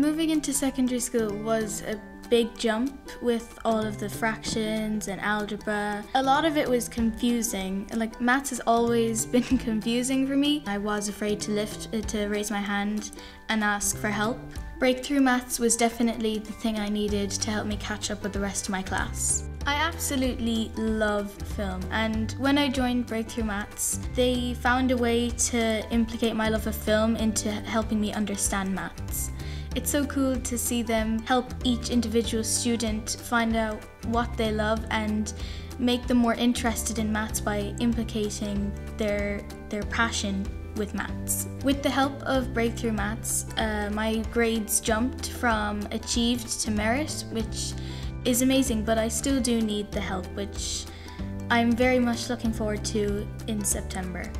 Moving into secondary school was a big jump with all of the fractions and algebra. A lot of it was confusing. Like maths has always been confusing for me. I was afraid to lift uh, to raise my hand and ask for help. Breakthrough maths was definitely the thing I needed to help me catch up with the rest of my class. I absolutely love film and when I joined Breakthrough Maths, they found a way to implicate my love of film into helping me understand maths. It's so cool to see them help each individual student find out what they love and make them more interested in maths by implicating their, their passion with maths. With the help of Breakthrough Maths, uh, my grades jumped from achieved to merit, which is amazing, but I still do need the help, which I'm very much looking forward to in September.